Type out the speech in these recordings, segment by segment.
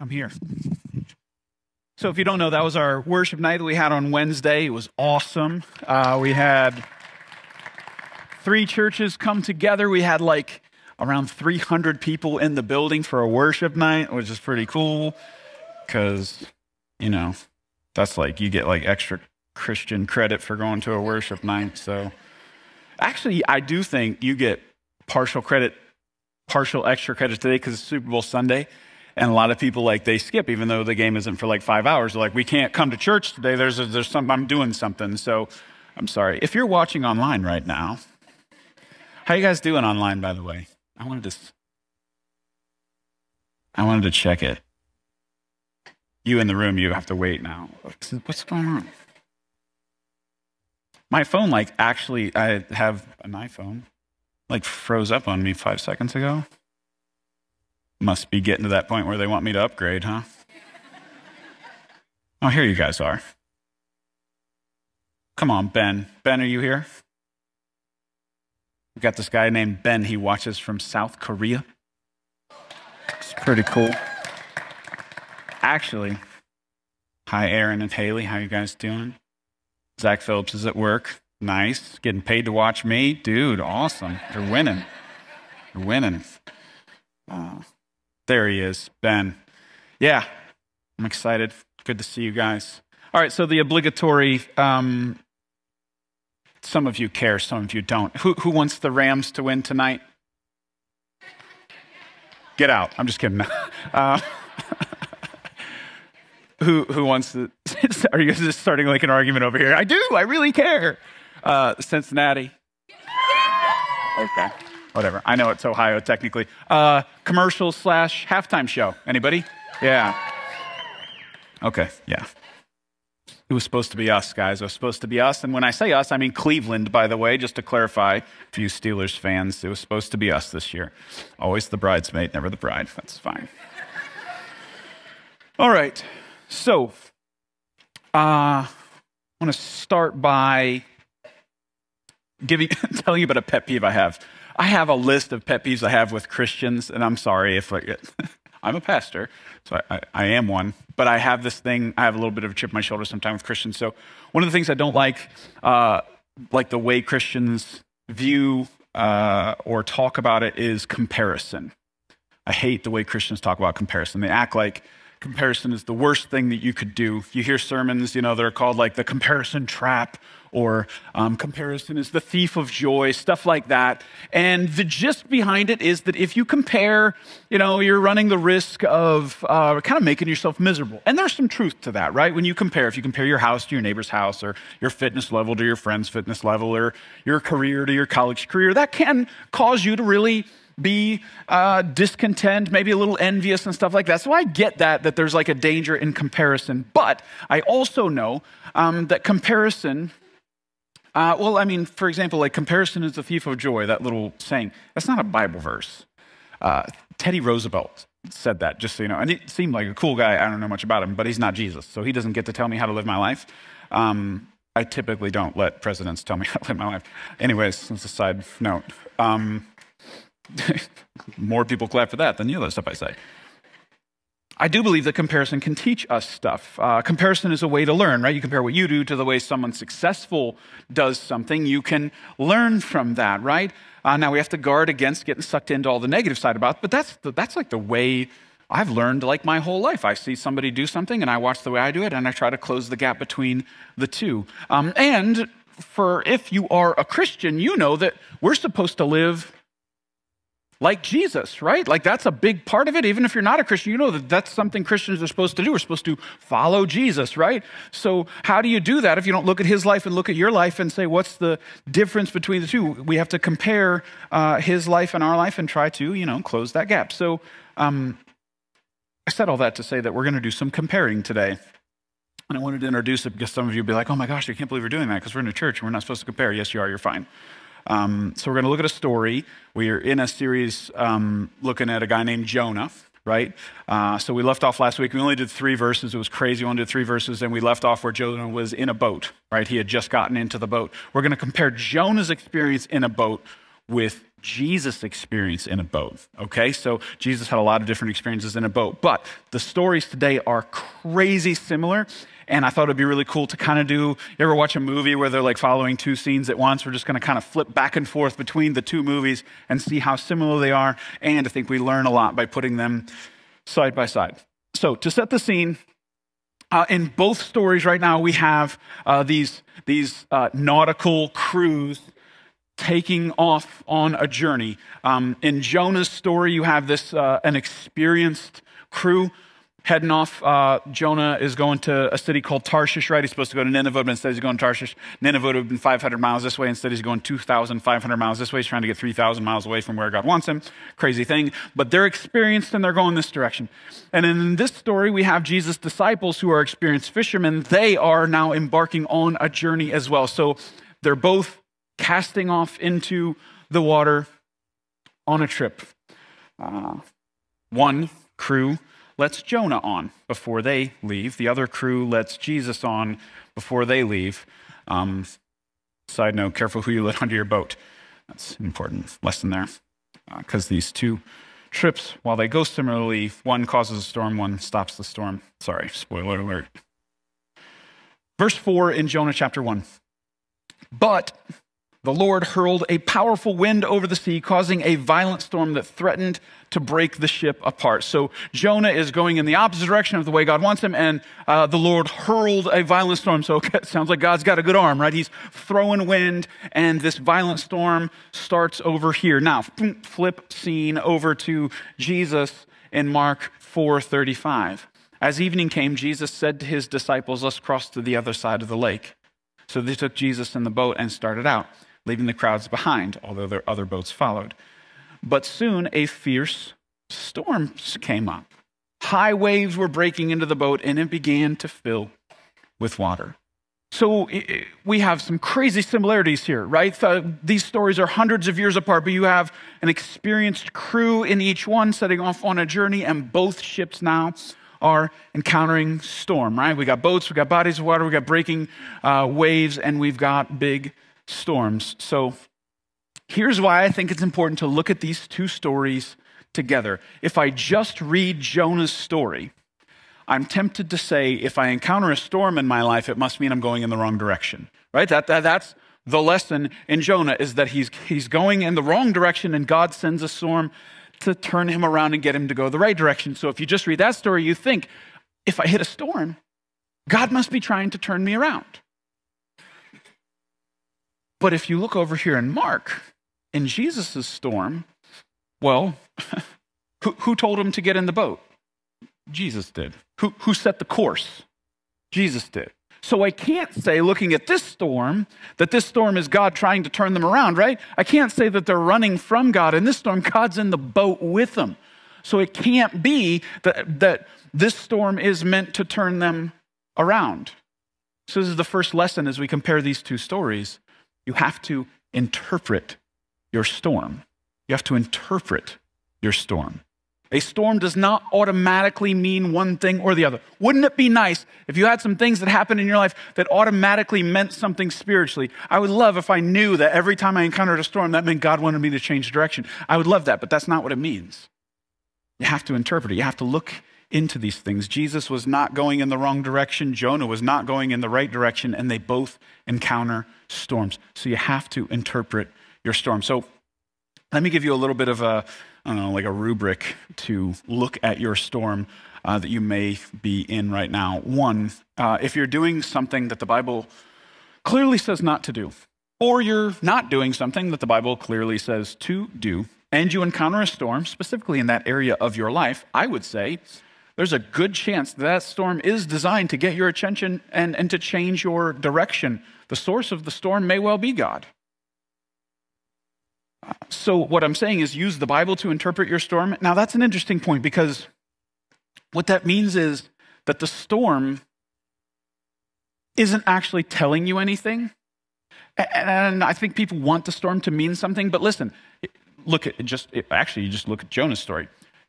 I'm here. So, if you don't know, that was our worship night that we had on Wednesday. It was awesome. Uh, we had three churches come together. We had like around 300 people in the building for a worship night, which is pretty cool because, you know, that's like you get like extra Christian credit for going to a worship night. So, actually, I do think you get partial credit, partial extra credit today because it's Super Bowl Sunday. And a lot of people like they skip, even though the game isn't for like five hours. They're like, we can't come to church today. There's a, there's some I'm doing something. So I'm sorry. If you're watching online right now, how you guys doing online? By the way, I wanted to I wanted to check it. You in the room, you have to wait now. What's going on? My phone, like, actually, I have an iPhone, like, froze up on me five seconds ago. Must be getting to that point where they want me to upgrade, huh? Oh, here you guys are. Come on, Ben. Ben, are you here? We've got this guy named Ben. He watches from South Korea. It's pretty cool. Actually, hi, Aaron and Haley. How you guys doing? Zach Phillips is at work. Nice. Getting paid to watch me. Dude, awesome. You're winning. You're winning. Uh, there he is, Ben. Yeah, I'm excited. Good to see you guys. All right, so the obligatory um, some of you care, some of you don't. Who, who wants the Rams to win tonight? Get out. I'm just kidding. Uh, who, who wants to? Are you just starting like an argument over here? I do. I really care. Uh, Cincinnati. Okay whatever. I know it's Ohio technically. Uh, commercial slash halftime show. Anybody? Yeah. Okay, yeah. It was supposed to be us, guys. It was supposed to be us. And when I say us, I mean Cleveland, by the way, just to clarify for you Steelers fans. It was supposed to be us this year. Always the bridesmaid, never the bride. That's fine. All right. So, uh, I want to start by giving, telling you about a pet peeve I have. I have a list of pet peeves I have with Christians, and I'm sorry if I, I'm a pastor, so I, I, am one, but I have this thing, I have a little bit of a chip on my shoulder sometimes with Christians. So one of the things I don't like, uh, like the way Christians view uh, or talk about it is comparison. I hate the way Christians talk about comparison. They act like comparison is the worst thing that you could do. You hear sermons, you know, that are called like the comparison trap or um, comparison is the thief of joy, stuff like that. And the gist behind it is that if you compare, you know, you're running the risk of uh, kind of making yourself miserable. And there's some truth to that, right? When you compare, if you compare your house to your neighbor's house or your fitness level to your friend's fitness level or your career to your college career, that can cause you to really be uh, discontent, maybe a little envious and stuff like that. So I get that, that there's like a danger in comparison. But I also know um, that comparison uh, well, I mean, for example, like comparison is the thief of joy, that little saying. That's not a Bible verse. Uh, Teddy Roosevelt said that, just so you know. And he seemed like a cool guy. I don't know much about him, but he's not Jesus. So he doesn't get to tell me how to live my life. Um, I typically don't let presidents tell me how to live my life. Anyways, that's a side note. Um, more people clap for that than the other stuff I say. I do believe that comparison can teach us stuff. Uh, comparison is a way to learn, right? You compare what you do to the way someone successful does something. You can learn from that, right? Uh, now we have to guard against getting sucked into all the negative side about it, but that's, the, that's like the way I've learned like my whole life. I see somebody do something and I watch the way I do it and I try to close the gap between the two. Um, and for if you are a Christian, you know that we're supposed to live like Jesus, right? Like that's a big part of it. Even if you're not a Christian, you know that that's something Christians are supposed to do. We're supposed to follow Jesus, right? So, how do you do that if you don't look at his life and look at your life and say, what's the difference between the two? We have to compare uh, his life and our life and try to, you know, close that gap. So, um, I said all that to say that we're going to do some comparing today. And I wanted to introduce it because some of you would be like, oh my gosh, I can't believe we're doing that because we're in a church and we're not supposed to compare. Yes, you are, you're fine. Um, so we're going to look at a story. We are in a series um, looking at a guy named Jonah, right? Uh, so we left off last week. We only did three verses. It was crazy. We only did three verses, and we left off where Jonah was in a boat, right? He had just gotten into the boat. We're going to compare Jonah's experience in a boat with Jesus experience in a boat. Okay, so Jesus had a lot of different experiences in a boat, but the stories today are crazy similar. And I thought it'd be really cool to kind of do. You ever watch a movie where they're like following two scenes at once? We're just going to kind of flip back and forth between the two movies and see how similar they are. And I think we learn a lot by putting them side by side. So, to set the scene, uh, in both stories right now, we have uh, these, these uh, nautical crews taking off on a journey. Um, in Jonah's story, you have this uh, an experienced crew heading off. Uh, Jonah is going to a city called Tarshish, right? He's supposed to go to Nineveh, but instead he's going to Tarshish. Nineveh would have been 500 miles this way. Instead, he's going 2,500 miles this way. He's trying to get 3,000 miles away from where God wants him. Crazy thing. But they're experienced and they're going this direction. And in this story, we have Jesus' disciples who are experienced fishermen. They are now embarking on a journey as well. So they're both casting off into the water on a trip. Uh, one crew lets Jonah on before they leave. The other crew lets Jesus on before they leave. Um, side note careful who you let onto your boat. That's an important lesson there. Because uh, these two trips, while they go similarly, one causes a storm, one stops the storm. Sorry, spoiler alert. Verse 4 in Jonah chapter 1. But the Lord hurled a powerful wind over the sea, causing a violent storm that threatened to break the ship apart. So Jonah is going in the opposite direction of the way God wants him, and uh, the Lord hurled a violent storm. So it sounds like God's got a good arm, right? He's throwing wind, and this violent storm starts over here. Now, flip scene over to Jesus in Mark 4:35. As evening came, Jesus said to his disciples, "Let's cross to the other side of the lake." So they took Jesus in the boat and started out leaving the crowds behind, although their other boats followed. But soon a fierce storm came up. High waves were breaking into the boat, and it began to fill with water. So we have some crazy similarities here, right? These stories are hundreds of years apart, but you have an experienced crew in each one setting off on a journey, and both ships now are encountering storm, right? We got boats, we got bodies of water, we got breaking uh, waves, and we've got big storms. So here's why I think it's important to look at these two stories together. If I just read Jonah's story, I'm tempted to say if I encounter a storm in my life, it must mean I'm going in the wrong direction, right? That, that, that's the lesson in Jonah is that he's, he's going in the wrong direction and God sends a storm to turn him around and get him to go the right direction. So if you just read that story, you think, if I hit a storm, God must be trying to turn me around. But if you look over here in Mark, in Jesus' storm, well, who, who told him to get in the boat? Jesus did. Who, who set the course? Jesus did. So I can't say, looking at this storm, that this storm is God trying to turn them around, right? I can't say that they're running from God. In this storm, God's in the boat with them. So it can't be that, that this storm is meant to turn them around. So, this is the first lesson as we compare these two stories you have to interpret your storm. You have to interpret your storm. A storm does not automatically mean one thing or the other. Wouldn't it be nice if you had some things that happened in your life that automatically meant something spiritually? I would love if I knew that every time I encountered a storm, that meant God wanted me to change direction. I would love that, but that's not what it means. You have to interpret it. You have to look into these things. Jesus was not going in the wrong direction, Jonah was not going in the right direction, and they both encounter storms. So you have to interpret your storm. So let me give you a little bit of a, I don't know, like a rubric to look at your storm uh, that you may be in right now. One, uh, if you're doing something that the Bible clearly says not to do, or you're not doing something that the Bible clearly says to do, and you encounter a storm, specifically in that area of your life, I would say there's a good chance that, that storm is designed to get your attention and, and to change your direction. The source of the storm may well be God. So, what I'm saying is use the Bible to interpret your storm. Now, that's an interesting point because what that means is that the storm isn't actually telling you anything. And I think people want the storm to mean something, but listen, look at just actually, you just look at Jonah's story.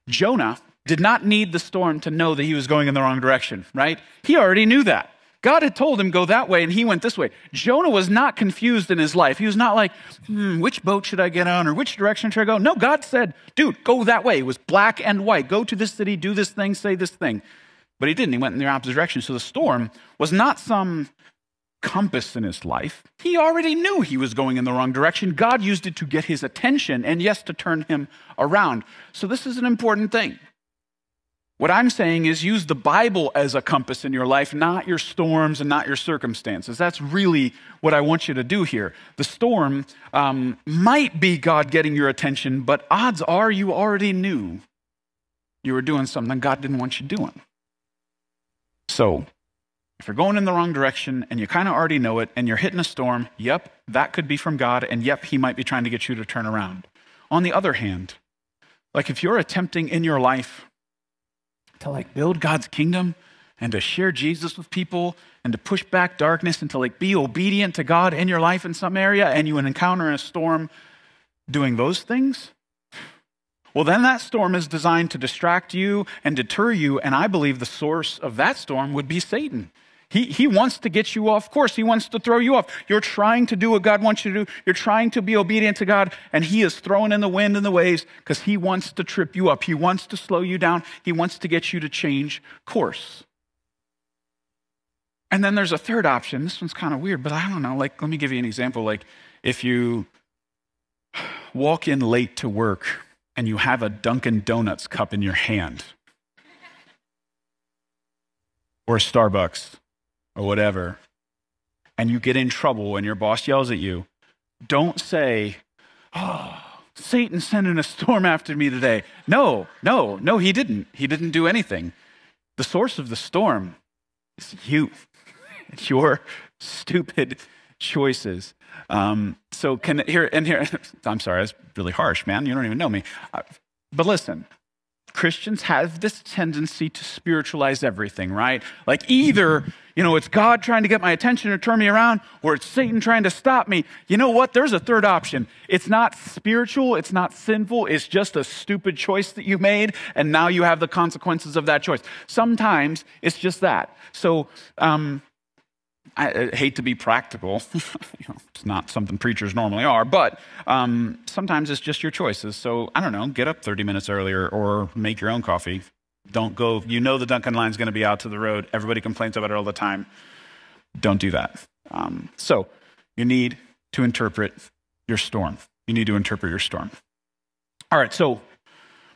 Jonah did not need the storm to know that he was going in the wrong direction, right? He already knew that. God had told him, go that way, and he went this way. Jonah was not confused in his life. He was not like, hmm, which boat should I get on or which direction should I go? No, God said, dude, go that way. It was black and white. Go to this city, do this thing, say this thing. But he didn't. He went in the opposite direction. So the storm was not some compass in his life. He already knew he was going in the wrong direction. God used it to get his attention and, yes, to turn him around. So this is an important thing. What I'm saying is use the Bible as a compass in your life, not your storms and not your circumstances. That's really what I want you to do here. The storm um, might be God getting your attention, but odds are you already knew you were doing something God didn't want you doing. So, if you're going in the wrong direction and you kind of already know it and you're hitting a storm, yep, that could be from God, and yep, He might be trying to get you to turn around. On the other hand, like if you're attempting in your life to like build God's kingdom and to share Jesus with people and to push back darkness and to like be obedient to God in your life in some area and you encounter a storm doing those things, well, then that storm is designed to distract you and deter you. And I believe the source of that storm would be Satan. He, he wants to get you off course. He wants to throw you off. You're trying to do what God wants you to do. You're trying to be obedient to God, and He is throwing in the wind and the waves because He wants to trip you up. He wants to slow you down. He wants to get you to change course. And then there's a third option. This one's kind of weird, but I don't know. Like, let me give you an example. Like, if you walk in late to work and you have a Dunkin' Donuts cup in your hand, or a Starbucks, or whatever, and you get in trouble and your boss yells at you, don't say, Oh, Satan's sending a storm after me today. No, no, no, he didn't. He didn't do anything. The source of the storm is you. It's your stupid choices. Um, so can here and here. I'm sorry, that's really harsh, man. You don't even know me. Uh, but listen, Christians have this tendency to spiritualize everything, right? Like either, you know, it's God trying to get my attention or turn me around, or it's Satan trying to stop me. You know what? There's a third option. It's not spiritual, it's not sinful, it's just a stupid choice that you made, and now you have the consequences of that choice. Sometimes it's just that. So, um, I, hate to be practical. you know, it's not something preachers normally are, but um, sometimes it's just your choices. So I don't know, get up 30 minutes earlier or make your own coffee. Don't go, you know, the Dunkin' line's going to be out to the road. Everybody complains about it all the time. Don't do that. Um, so you need to interpret your storm. You need to interpret your storm. All right, so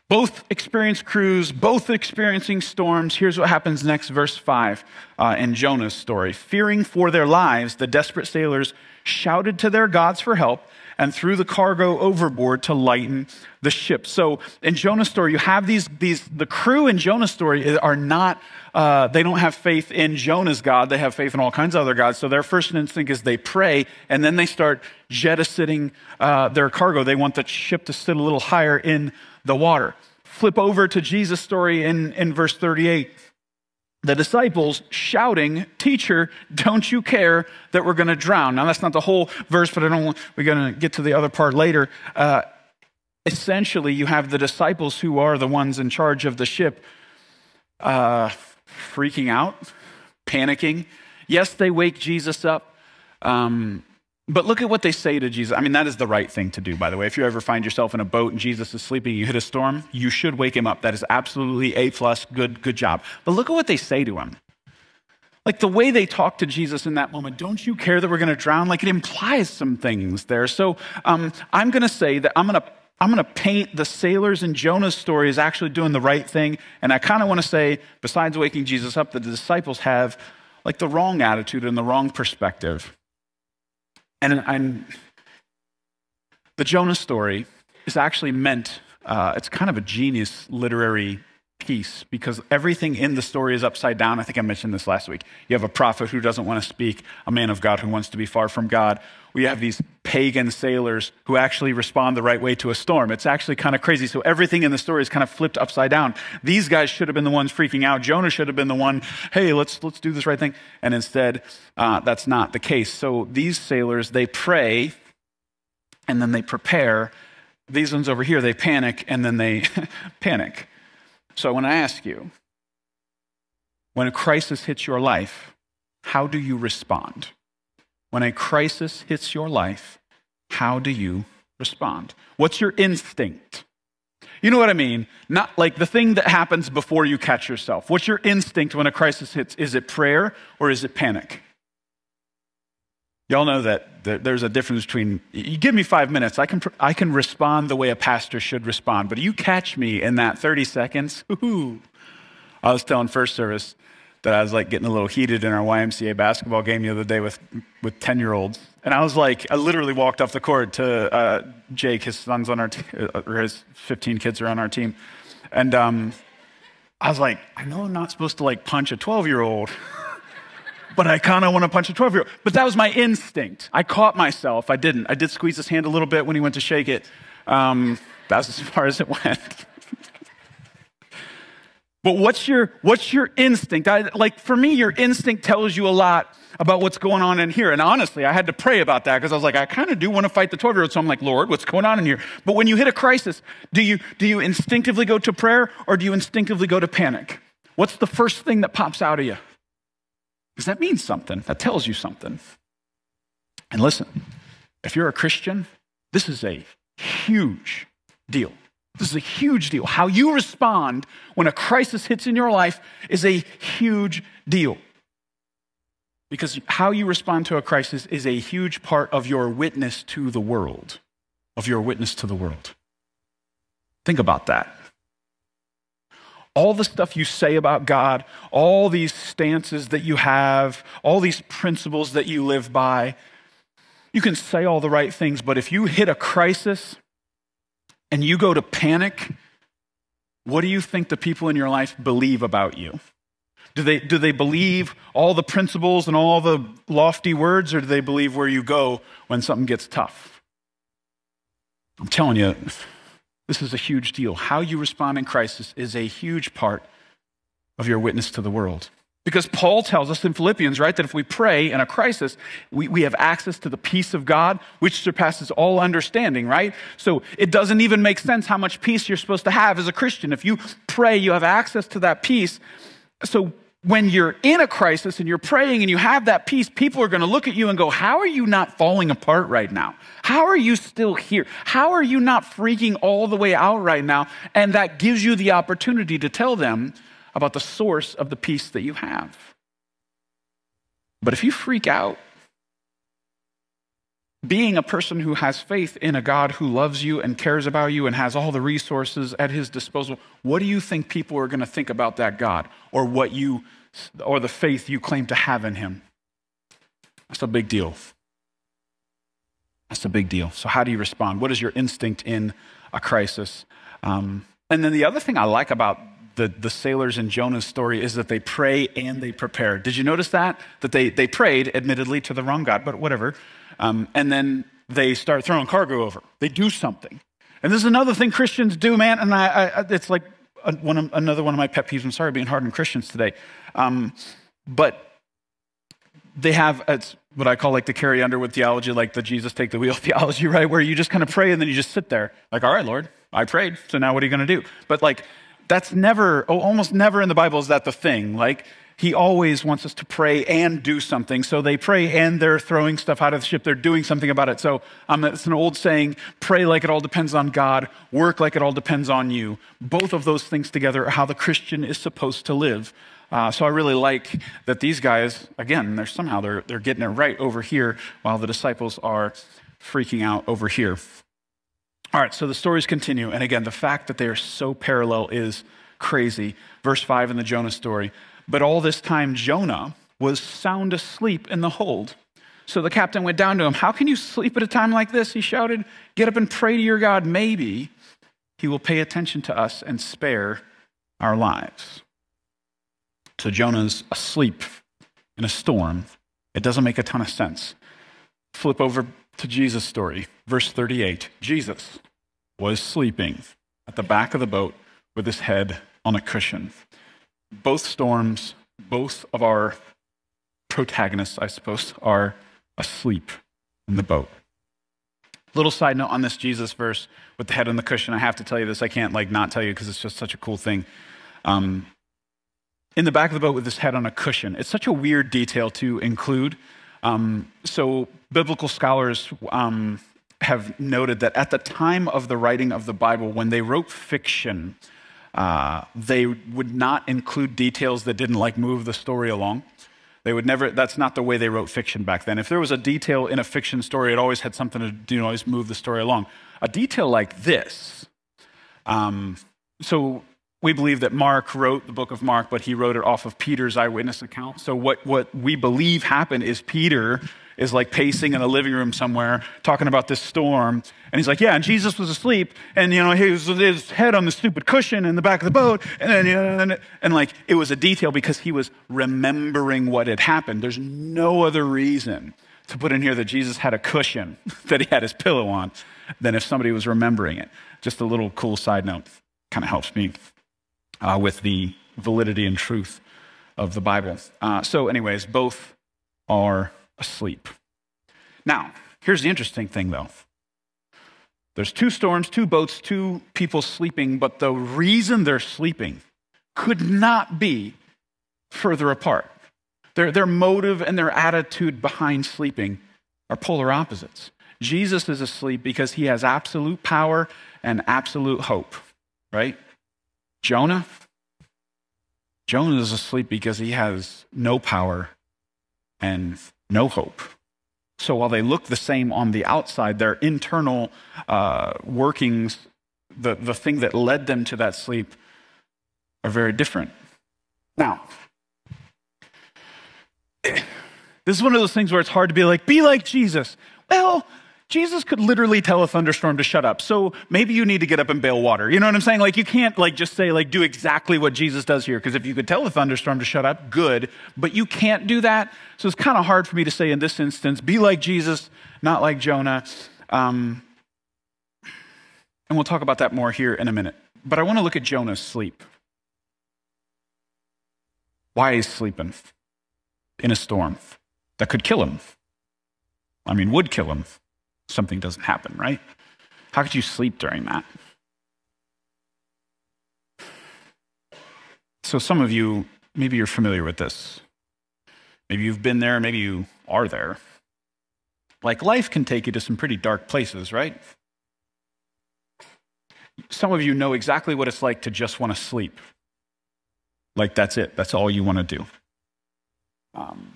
both experience crews, both experiencing storms. Here's what happens next, verse 5 uh, in Jonah's story. Fearing for their lives, the desperate sailors shouted to their gods for help and threw the cargo overboard to lighten the ship. So in Jonah's story, you have these, these the crew in Jonah's story are not, uh, they don't have faith in Jonah's God. They have faith in all kinds of other gods. So their first instinct is they pray and then they start jettisoning uh, their cargo. They want the ship to sit a little higher in the water. Flip over to Jesus' story in, in verse 38. The disciples shouting, Teacher, don't you care that we're going to drown? Now, that's not the whole verse, but I don't we're going to get to the other part later. Uh, essentially, you have the disciples who are the ones in charge of the ship uh, freaking out, panicking. Yes, they wake Jesus up. Um, but look at what they say to Jesus. I mean, that is the right thing to do, by the way. If you ever find yourself in a boat and Jesus is sleeping, you hit a storm, you should wake him up. That is absolutely A plus, good, good job. But look at what they say to him. Like the way they talk to Jesus in that moment, don't you care that we're going to drown? Like it implies some things there. So um, I'm going to say that I'm going to I'm going to paint the sailors in Jonah's story as actually doing the right thing. And I kind of want to say, besides waking Jesus up, that the disciples have like the wrong attitude and the wrong perspective. And, and the Jonah story is actually meant, uh, it's kind of a genius literary piece because everything in the story is upside down. I think I mentioned this last week. You have a prophet who doesn't want to speak, a man of God who wants to be far from God. We have these pagan sailors who actually respond the right way to a storm. It's actually kind of crazy. So everything in the story is kind of flipped upside down. These guys should have been the ones freaking out. Jonah should have been the one, hey, let's, let's do this right thing. And instead, uh, that's not the case. So these sailors, they pray and then they prepare. These ones over here, they panic and then they panic. So when I want to ask you when a crisis hits your life, how do you respond? When a crisis hits your life, how do you respond? What's your instinct? You know what I mean? Not like the thing that happens before you catch yourself. What's your instinct when a crisis hits? Is it prayer or is it panic? Y'all know that there's a difference between, you give me five minutes, I can, I can respond the way a pastor should respond, but you catch me in that 30 seconds, I was telling first service that I was like getting a little heated in our YMCA basketball game the other day with, with 10 year olds. And I was like, I literally walked off the court to uh, Jake, his son's on our team, uh, or his 15 kids are on our team. And um, I was like, I know I'm not supposed to like punch a 12 year old. but I kind of want to punch a 12 year old. But that was my instinct. I caught myself. I didn't. I did squeeze his hand a little bit when he went to shake it. Um, that's as far as it went. but what's your, what's your instinct? I, like for me, your instinct tells you a lot about what's going on in here. And honestly, I had to pray about that because I was like, I kind of do want to fight the 12 year old. So I'm like, Lord, what's going on in here? But when you hit a crisis, do you, do you instinctively go to prayer or do you instinctively go to panic? What's the first thing that pops out of you? Because that means something, that tells you something. And listen, if you're a Christian, this is a huge deal. This is a huge deal. How you respond when a crisis hits in your life is a huge deal. Because how you respond to a crisis is a huge part of your witness to the world, of your witness to the world. Think about that all the stuff you say about God, all these stances that you have, all these principles that you live by, you can say all the right things, but if you hit a crisis and you go to panic, what do you think the people in your life believe about you? Do they, do they believe all the principles and all the lofty words, or do they believe where you go when something gets tough? I'm telling you, this is a huge deal. How you respond in crisis is a huge part of your witness to the world. Because Paul tells us in Philippians, right, that if we pray in a crisis, we, we have access to the peace of God, which surpasses all understanding, right? So it doesn't even make sense how much peace you're supposed to have as a Christian. If you pray, you have access to that peace. So when you're in a crisis and you're praying and you have that peace, people are going to look at you and go, How are you not falling apart right now? How are you still here? How are you not freaking all the way out right now? And that gives you the opportunity to tell them about the source of the peace that you have. But if you freak out, being a person who has faith in a God who loves you and cares about you and has all the resources at his disposal, what do you think people are going to think about that God or what you or the faith you claim to have in him? That's a big deal. That's a big deal. So, how do you respond? What is your instinct in a crisis? Um, and then the other thing I like about the, the sailors in Jonah's story is that they pray and they prepare. Did you notice that? That they, they prayed, admittedly, to the wrong God, but whatever. Um, and then they start throwing cargo over. They do something. And this is another thing Christians do, man. And I, I it's like one of, another one of my pet peeves. I'm sorry being hard on Christians today. Um, but they have it's what I call like the Carrie Underwood theology, like the Jesus take the wheel theology, right? Where you just kind of pray and then you just sit there, like, all right, Lord, I prayed, so now what are you going to do? But like, that's never, oh, almost never in the Bible is that the thing. Like, he always wants us to pray and do something. So they pray and they're throwing stuff out of the ship. They're doing something about it. So um, it's an old saying pray like it all depends on God, work like it all depends on you. Both of those things together are how the Christian is supposed to live. Uh, so I really like that these guys, again, they're somehow they're, they're getting it right over here while the disciples are freaking out over here. All right, so the stories continue. And again, the fact that they are so parallel is crazy. Verse 5 in the Jonah story. But all this time, Jonah was sound asleep in the hold. So the captain went down to him. How can you sleep at a time like this? He shouted. Get up and pray to your God. Maybe he will pay attention to us and spare our lives. So Jonah's asleep in a storm. It doesn't make a ton of sense. Flip over to Jesus' story, verse 38. Jesus was sleeping at the back of the boat with his head on a cushion both storms, both of our protagonists, I suppose, are asleep in the boat. Little side note on this Jesus verse with the head on the cushion. I have to tell you this. I can't like not tell you because it's just such a cool thing. Um, in the back of the boat with his head on a cushion. It's such a weird detail to include. Um, so, biblical scholars um, have noted that at the time of the writing of the Bible, when they wrote fiction, uh, they would not include details that didn't like move the story along. They would never, that's not the way they wrote fiction back then. If there was a detail in a fiction story, it always had something to do, you know, always move the story along. A detail like this, um, so we believe that Mark wrote the book of Mark, but he wrote it off of Peter's eyewitness account. So what, what we believe happened is Peter is like pacing in a living room somewhere talking about this storm. And he's like, yeah, and Jesus was asleep. And, you know, he was his head on the stupid cushion in the back of the boat. And then, you know, and, and like, it was a detail because he was remembering what had happened. There's no other reason to put in here that Jesus had a cushion that he had his pillow on than if somebody was remembering it. Just a little cool side note. Kind of helps me uh, with the validity and truth of the Bible. Uh, so, anyways, both are asleep. Now, here's the interesting thing though there's two storms, two boats, two people sleeping, but the reason they're sleeping could not be further apart. Their, their motive and their attitude behind sleeping are polar opposites. Jesus is asleep because he has absolute power and absolute hope, right? Jonah, Jonah is asleep because he has no power and no hope. So while they look the same on the outside, their internal uh, workings, the, the thing that led them to that sleep, are very different. Now, this is one of those things where it's hard to be like, be like Jesus. Well, Jesus could literally tell a thunderstorm to shut up. So maybe you need to get up and bail water. You know what I'm saying? Like you can't like just say like do exactly what Jesus does here because if you could tell a thunderstorm to shut up, good, but you can't do that. So it's kind of hard for me to say in this instance, be like Jesus, not like Jonah. Um, and we'll talk about that more here in a minute. But I want to look at Jonah's sleep. Why he's sleeping in a storm that could kill him. I mean, would kill him something doesn't happen, right? How could you sleep during that? So, some of you, maybe you're familiar with this. Maybe you've been there, maybe you are there. Like, life can take you to some pretty dark places, right? Some of you know exactly what it's like to just want to sleep. Like, that's it, that's all you want to do. Um,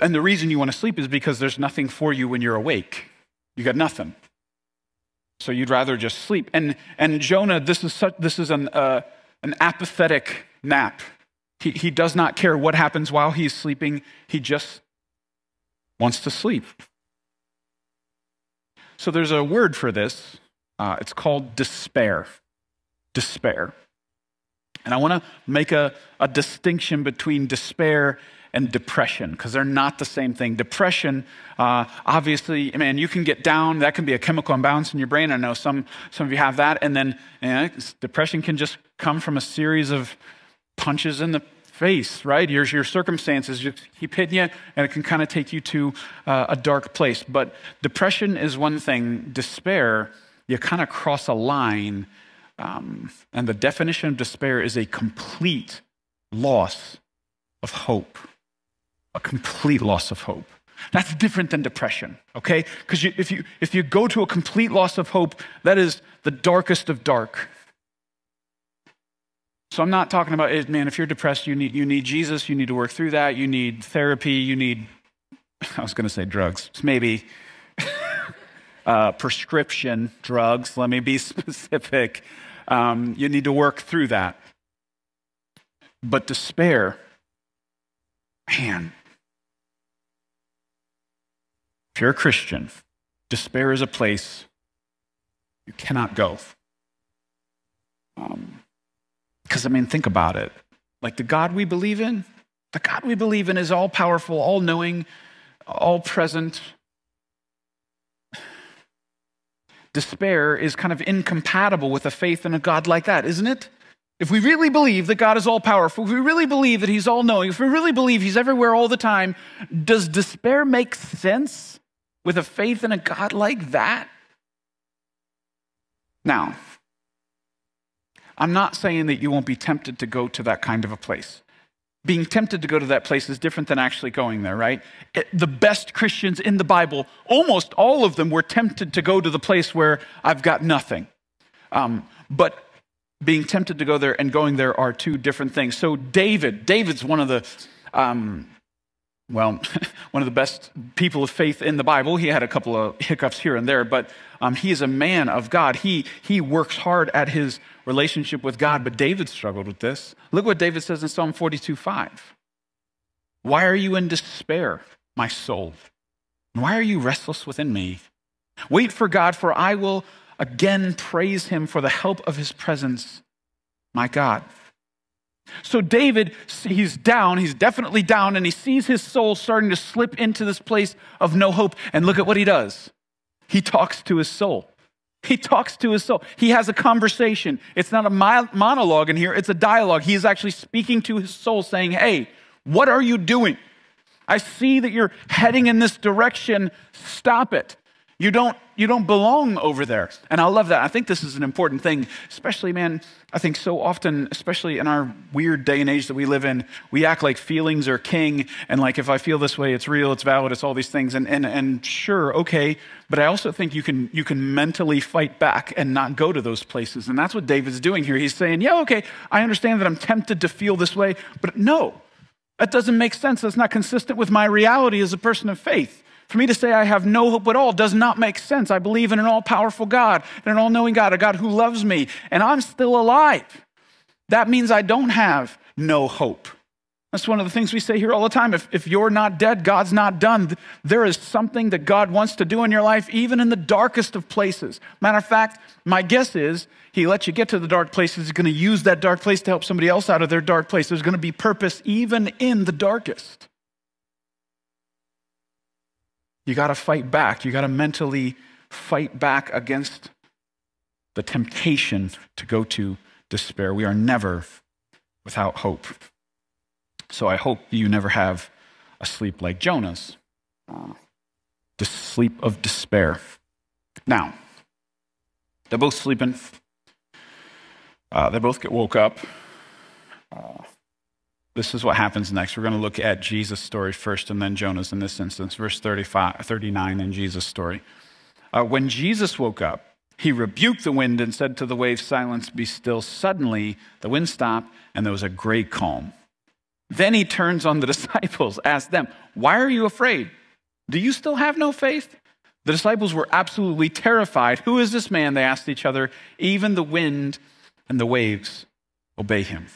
and the reason you want to sleep is because there's nothing for you when you're awake. You got nothing. So you'd rather just sleep. And, and Jonah, this is, such, this is an, uh, an apathetic nap. He, he does not care what happens while he's sleeping, he just wants to sleep. So there's a word for this. Uh, it's called despair. Despair. And I want to make a, a distinction between despair and depression because they're not the same thing. Depression, uh, obviously, man, you can get down. That can be a chemical imbalance in your brain. I know some, some of you have that. And then depression can just come from a series of punches in the face, right? Your, your circumstances just keep hitting you, and it can kind of take you to uh, a dark place. But depression is one thing, despair, you kind of cross a line. Um, and the definition of despair is a complete loss of hope a complete loss of hope. That's different than depression, okay? Because if, you, if you go to a complete loss of hope, that is the darkest of dark. So I'm not talking about, eh, man, if you're depressed, you need, you need Jesus, you need to work through that, you need therapy, you need, I was going to say drugs, maybe uh, prescription drugs, let me be specific. Um, you need to work through that. But despair, man, if you're a Christian, despair is a place you cannot go. Because, um, I mean, think about it. Like the God we believe in, the God we believe in is all powerful, all knowing, all present. Despair is kind of incompatible with a faith in a God like that, isn't it? If we really believe that God is all powerful, if we really believe that He's all knowing, if we really believe He's everywhere all the time, does despair make sense? With a faith in a God like that? Now, I'm not saying that you won't be tempted to go to that kind of a place. being tempted to go to that place is different than actually going there, right? It, the best Christians in the Bible, almost all of them were tempted to go to the place where I've got nothing. Um, but being tempted to go there and going there are two different things. So, David, David's one of the, um, well, one of the best people of faith in the Bible. He had a couple of hiccups here and there, but um, he is a man of God. He, he works hard at his relationship with God, but David struggled with this. Look what David says in Psalm 42 5. Why are you in despair, my soul? And why are you restless within me? Wait for God, for I will again praise him for the help of his presence, my God. So David, he's down, he's definitely down, and he sees his soul starting to slip into this place of no hope. And look at what he does. He talks to his soul. He talks to his soul. He has a conversation. It's not a monologue in here, it's a dialogue. He is actually speaking to his soul, saying, Hey, what are you doing? I see that you're heading in this direction. Stop it. You don't, you don't belong over there. And I love that. I think this is an important thing, especially, man, I think so often, especially in our weird day and age that we live in, we act like feelings are king. And like, if I feel this way, it's real, it's valid, it's all these things. And, and, and sure, okay. But I also think you can, you can mentally fight back and not go to those places. And that's what David's doing here. He's saying, yeah, okay, I understand that I'm tempted to feel this way, but no, that doesn't make sense. That's not consistent with my reality as a person of faith. For me to say I have no hope at all does not make sense. I believe in an all powerful God, and an all knowing God, a God who loves me, and I'm still alive. That means I don't have no hope. That's one of the things we say here all the time. If, if you're not dead, God's not done. There is something that God wants to do in your life, even in the darkest of places. Matter of fact, my guess is He lets you get to the dark places. He's going to use that dark place to help somebody else out of their dark place. There's going to be purpose even in the darkest. You got to fight back. You got to mentally fight back against the temptation to go to despair. We are never without hope. So I hope you never have a sleep like Jonah's, the sleep of despair. Now, they're both sleeping. Uh, they both get woke up. This is what happens next. We're going to look at Jesus' story first and then Jonah's in this instance, verse 35, 39 in Jesus' story. Uh, when Jesus woke up, he rebuked the wind and said to the waves, Silence, be still. Suddenly, the wind stopped and there was a great calm. Then he turns on the disciples, asks them, Why are you afraid? Do you still have no faith? The disciples were absolutely terrified. Who is this man? They asked each other. Even the wind and the waves obey him.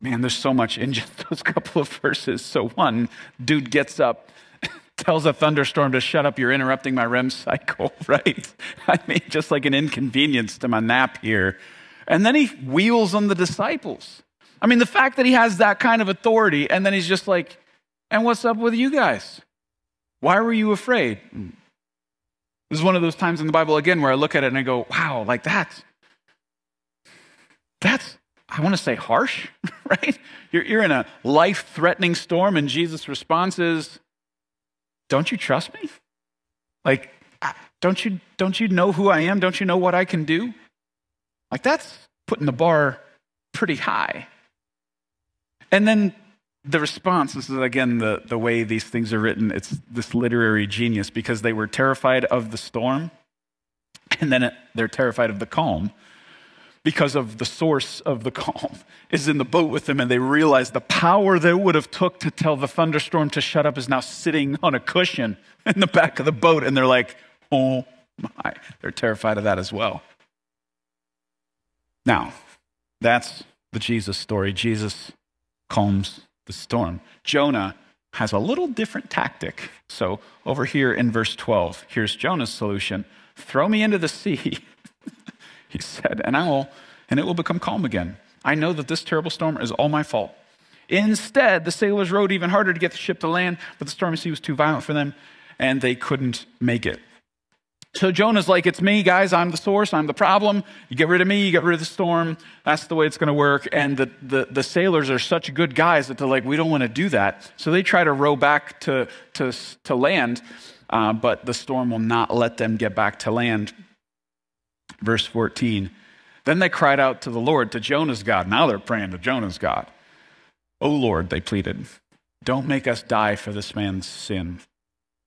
Man, there's so much in just those couple of verses. So, one, dude gets up, tells a thunderstorm to shut up, you're interrupting my REM cycle, right? I mean, just like an inconvenience to my nap here. And then he wheels on the disciples. I mean, the fact that he has that kind of authority, and then he's just like, and what's up with you guys? Why were you afraid? Mm. This is one of those times in the Bible, again, where I look at it and I go, wow, like that's, that's, I want to say harsh, right? You're, you're in a life threatening storm, and Jesus' response is, Don't you trust me? Like, don't you, don't you know who I am? Don't you know what I can do? Like, that's putting the bar pretty high. And then the response this is again the, the way these things are written it's this literary genius because they were terrified of the storm and then it, they're terrified of the calm because of the source of the calm is in the boat with them and they realize the power that would have took to tell the thunderstorm to shut up is now sitting on a cushion in the back of the boat and they're like oh my. They're terrified of that as well. Now that's the jesus story. Jesus calms the storm. Jonah has a little different tactic. So over here in verse 12 here's jonah's solution. Throw me into the sea he said, and I will, and it will become calm again. I know that this terrible storm is all my fault. Instead, the sailors rowed even harder to get the ship to land, but the stormy sea was too violent for them, and they couldn't make it. So Jonah's like, It's me, guys. I'm the source. I'm the problem. You get rid of me, you get rid of the storm. That's the way it's going to work. And the, the, the, sailors are such good guys that they're like, We don't want to do that. So they try to row back to, to, to land, uh, but the storm will not let them get back to land. Verse 14. Then they cried out to the Lord, to Jonah's God. Now they're praying to Jonah's God. O Lord, they pleaded, don't make us die for this man's sin.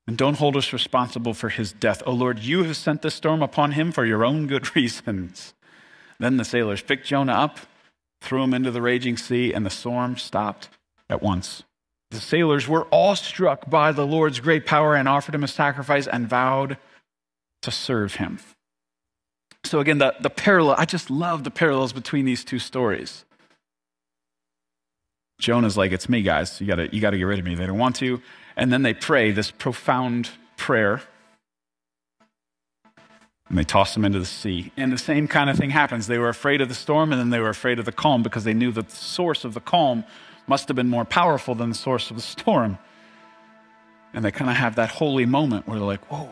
And don't hold us responsible for his death. O Lord, you have sent this storm upon him for your own good reasons. Then the sailors picked Jonah up, threw him into the raging sea, and the storm stopped at once. The sailors were awestruck by the Lord's great power and offered him a sacrifice and vowed to serve him. So, again, the, the parallel, I just love the parallels between these two stories. Jonah's like, It's me, guys. You gotta, you gotta get rid of me. They don't want to. And then they pray this profound prayer. And they toss him into the sea. And the same kind of thing happens. They were afraid of the storm and then they were afraid of the calm because they knew that the source of the calm must have been more powerful than the source of the storm. And they kind of have that holy moment where they're like, whoa.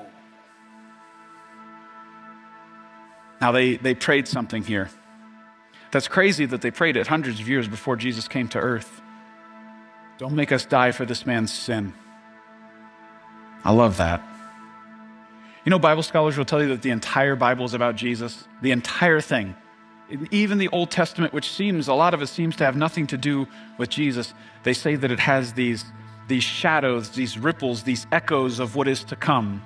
Now, they, they prayed something here. That's crazy that they prayed it hundreds of years before Jesus came to earth. Don't make us die for this man's sin. I love that. You know, Bible scholars will tell you that the entire Bible is about Jesus, the entire thing. Even the Old Testament, which seems, a lot of it seems to have nothing to do with Jesus, they say that it has these, these shadows, these ripples, these echoes of what is to come.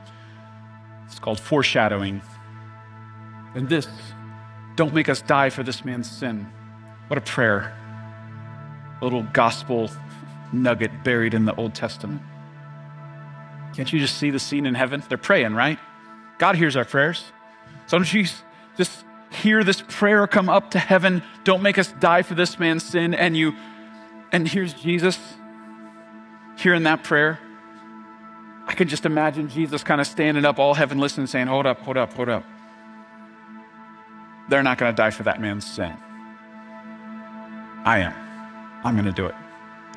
It's called foreshadowing. And this, don't make us die for this man's sin. What a prayer. A little gospel nugget buried in the Old Testament. Can't you just see the scene in heaven? They're praying, right? God hears our prayers. So don't you just hear this prayer come up to heaven? Don't make us die for this man's sin. And you, and here's Jesus hearing that prayer. I could just imagine Jesus kind of standing up, all heaven listening, saying, Hold up, hold up, hold up. They're not going to die for that man's sin. I am. I'm going to do it.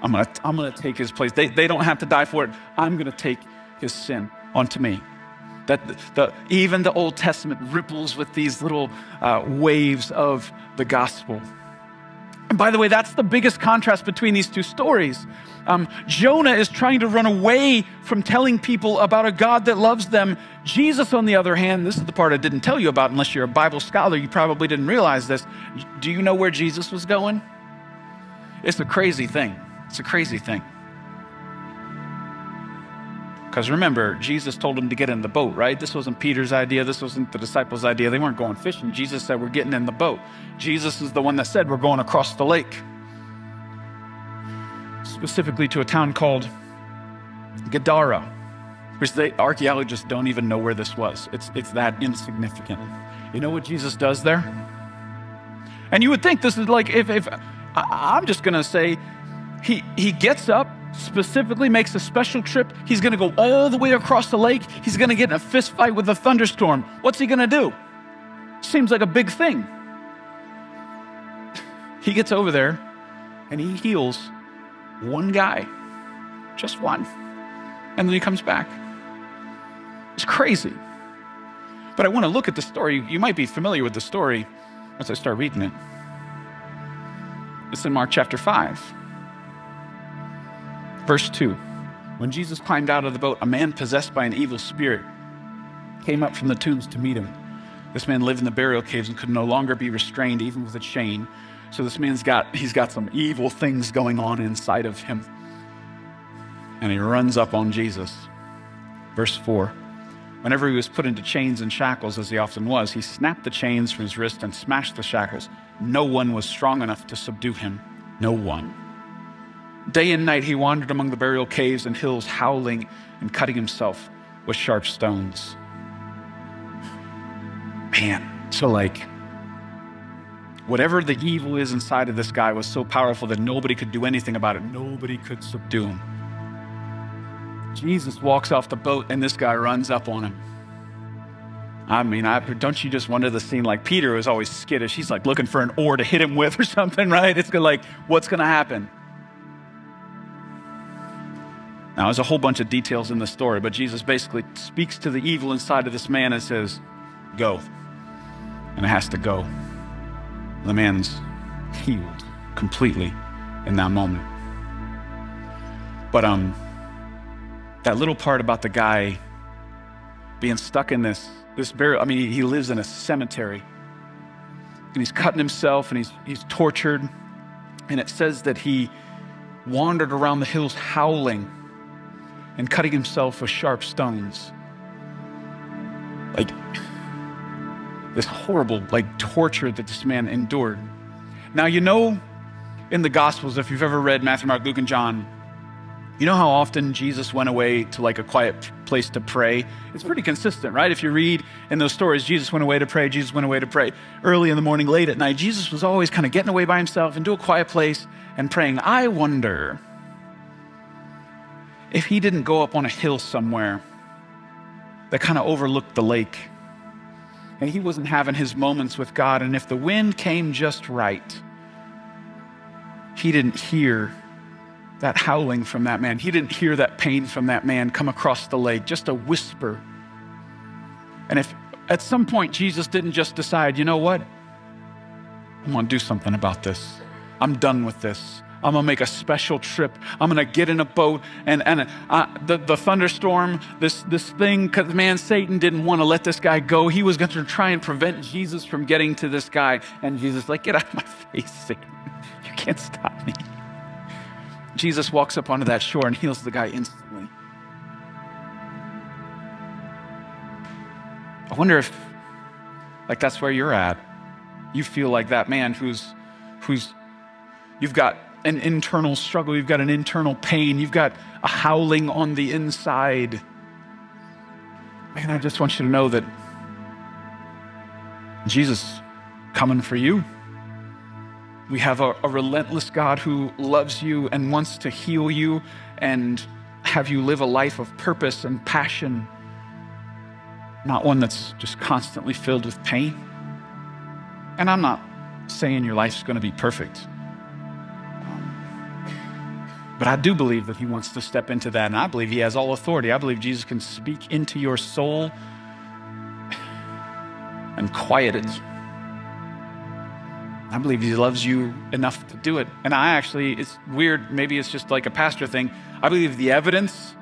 I'm going to, I'm going to take his place. They, they don't have to die for it. I'm going to take his sin onto me. That the, the, even the Old Testament ripples with these little uh, waves of the gospel. And by the way, that's the biggest contrast between these two stories. Um, Jonah is trying to run away from telling people about a God that loves them. Jesus, on the other hand, this is the part I didn't tell you about, unless you're a Bible scholar, you probably didn't realize this. Do you know where Jesus was going? It's a crazy thing. It's a crazy thing. Because remember, Jesus told him to get in the boat, right? This wasn't Peter's idea. This wasn't the disciples' idea. They weren't going fishing. Jesus said, We're getting in the boat. Jesus is the one that said, We're going across the lake. Specifically to a town called Gadara, which the archaeologists don't even know where this was. It's, it's that insignificant. You know what Jesus does there? And you would think this is like, if, if I, I'm just going to say, he, he gets up, specifically makes a special trip. He's going to go all the way across the lake. He's going to get in a fist fight with a thunderstorm. What's he going to do? Seems like a big thing. He gets over there and he heals one guy, just one. And then he comes back. It's crazy. But I want to look at the story. You might be familiar with the story as I start reading it. It's in Mark chapter 5. Verse 2 When Jesus climbed out of the boat, a man possessed by an evil spirit came up from the tombs to meet him. This man lived in the burial caves and could no longer be restrained, even with a chain. So this man's got he's got some evil things going on inside of him. And he runs up on Jesus. Verse 4. Whenever he was put into chains and shackles, as he often was, he snapped the chains from his wrist and smashed the shackles. No one was strong enough to subdue him. No one. Day and night he wandered among the burial caves and hills, howling and cutting himself with sharp stones. Man, so like, whatever the evil is inside of this guy was so powerful that nobody could do anything about it. Nobody could subdue him. Jesus walks off the boat and this guy runs up on him. I mean, I, don't you just wonder the scene like Peter was always skittish. He's like looking for an oar to hit him with or something, right? It's like, what's going to happen? Now, there's a whole bunch of details in the story, but Jesus basically speaks to the evil inside of this man and says, Go. And it has to go. The man's healed completely in that moment. But um, that little part about the guy being stuck in this, this burial, I mean, he lives in a cemetery. And he's cutting himself and he's, he's tortured. And it says that he wandered around the hills howling and cutting himself with sharp stones. Like this horrible, like torture that this man endured. Now, you know, in the Gospels, if you've ever read Matthew, Mark, Luke, and John, you know how often Jesus went away to like a quiet place to pray? It's pretty consistent, right? If you read in those stories, Jesus went away to pray, Jesus went away to pray early in the morning, late at night. Jesus was always kind of getting away by himself into a quiet place and praying. I wonder if he didn't go up on a hill somewhere that kind of overlooked the lake and he wasn't having his moments with God, and if the wind came just right, he didn't hear that howling from that man. He didn't hear that pain from that man come across the lake, just a whisper. And if at some point Jesus didn't just decide, you know what? I'm going to do something about this. I'm done with this. I'm gonna make a special trip. I'm gonna get in a boat and and uh, the the thunderstorm, this this thing, because man Satan didn't want to let this guy go. He was to try and prevent Jesus from getting to this guy, and Jesus like, get out of my face, Satan! You can't stop me. Jesus walks up onto that shore and heals the guy instantly. I wonder if, like, that's where you're at. You feel like that man who's, who's, you've got an internal struggle, you've got an internal pain, you've got a howling on the inside. Man, I just want you to know that Jesus coming for you. We have a, a, relentless God who loves you and wants to heal you and have you live a life of purpose and passion, not one that's just constantly filled with pain. And I'm not saying your life's going to be perfect. But I do believe that he wants to step into that, and I believe he has all authority. I believe Jesus can speak into your soul and quiet it. I believe he loves you enough to do it. And I actually, it's weird, maybe it's just like a pastor thing. I believe the evidence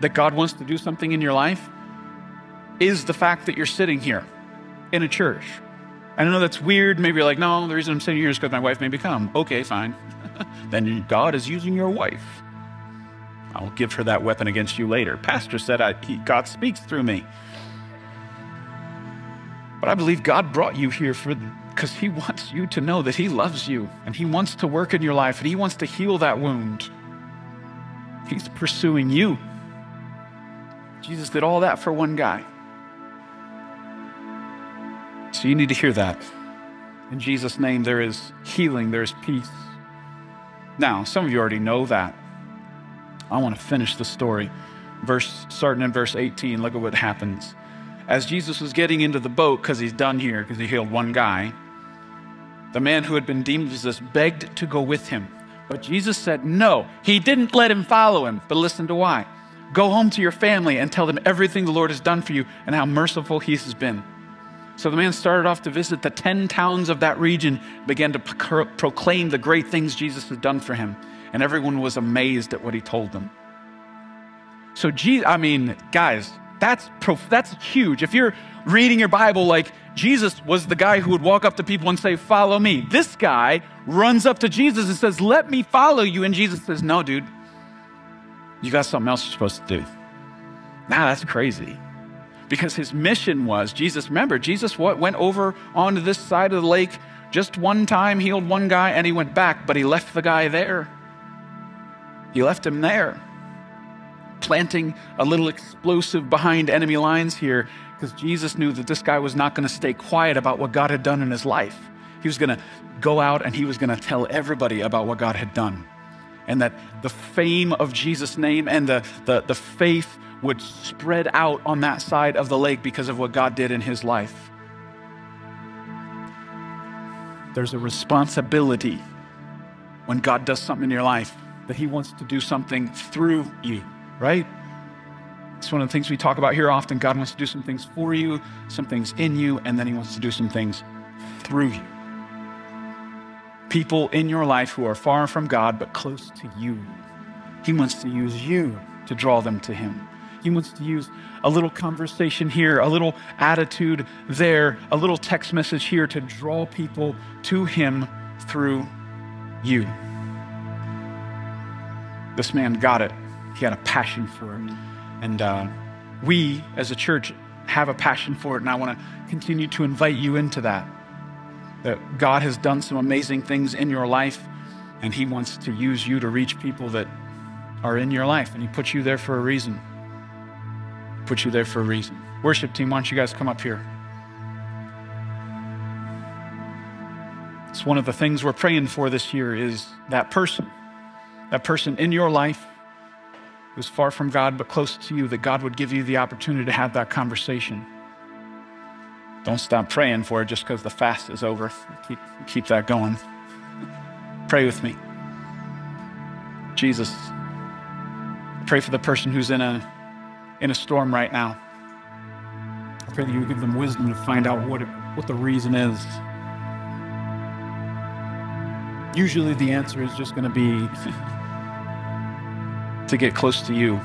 that God wants to do something in your life is the fact that you're sitting here in a church. I don't know that's weird. Maybe you're like, no, the reason I'm sitting here is because my wife may be come. Okay, fine. then God is using your wife. I'll give her that weapon against you later. Pastor said, I, he, God speaks through me. But I believe God brought you here for because he wants you to know that he loves you and he wants to work in your life and he wants to heal that wound. He's pursuing you. Jesus did all that for one guy. So you need to hear that. In Jesus' name, there is healing, there is peace. Now, some of you already know that. I want to finish the story. Verse starting in verse 18, look at what happens. As Jesus was getting into the boat, because he's done here, because he healed one guy, the man who had been demon possessed begged to go with him. But Jesus said no. He didn't let him follow him, but listen to why. Go home to your family and tell them everything the Lord has done for you and how merciful he has been. So the man started off to visit the 10 towns of that region, began to proclaim the great things Jesus had done for him, and everyone was amazed at what he told them. So, Jesus, I mean, guys, that's that's huge. If you're reading your Bible like Jesus was the guy who would walk up to people and say, "Follow me." This guy runs up to Jesus and says, "Let me follow you." And Jesus says, "No, dude. You got something else you're supposed to do." Now that's crazy because his mission was Jesus. Remember, Jesus went over onto this side of the lake just one time, healed one guy, and he went back, but he left the guy there. He left him there, planting a little explosive behind enemy lines here because Jesus knew that this guy was not going to stay quiet about what God had done in his life. He was going to go out and he was going to tell everybody about what God had done. And that the fame of Jesus' name and the, the, the faith would spread out on that side of the lake because of what God did in his life. There's a responsibility when God does something in your life that he wants to do something through you, right? It's one of the things we talk about here often. God wants to do some things for you, some things in you, and then he wants to do some things through you. People in your life who are far from God but close to you. He wants to use you to draw them to him. He wants to use a little conversation here, a little attitude there, a little text message here to draw people to Him through you. This man got it. He had a passion for it. And uh, we, as a church, have a passion for it. And I want to continue to invite you into that. That God has done some amazing things in your life, and He wants to use you to reach people that are in your life. And He put you there for a reason. Put you there for a reason. Worship team, why don't you guys come up here? It's one of the things we're praying for this year is that person, that person in your life who's far from God but close to you, that God would give you the opportunity to have that conversation. Don't stop praying for it just because the fast is over. Keep, keep that going. Pray with me. Jesus, pray for the person who's in a, in a storm right now. I pray that you give them wisdom to find out what, it, what the reason is usually the answer is just going to be to get close to you.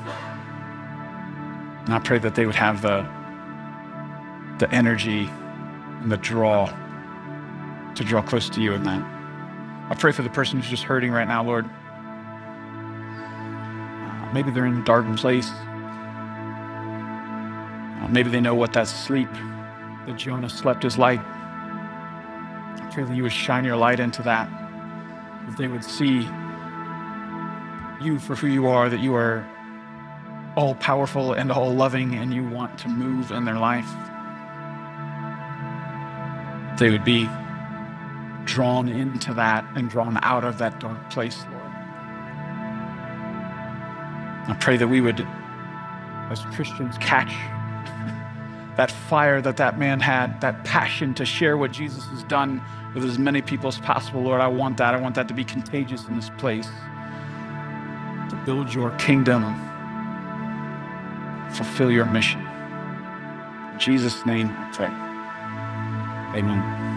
And I pray that they would have the, the energy and the draw to draw close to you in that. I pray for the person who's just hurting right now, Lord. Maybe they're in a dark place. Maybe they know what that sleep that Jonah slept is like. I pray that you would shine your light into that that they would see you for who you are, that you are all powerful and all loving, and you want to move in their life. They would be drawn into that and drawn out of that dark place, Lord. I pray that we would, as Christians, catch that fire that that man had, that passion to share what Jesus has done with as many people as possible. Lord, I want that. I want that to be contagious in this place, to build your kingdom, fulfill your mission. In Jesus' name, I pray. Amen.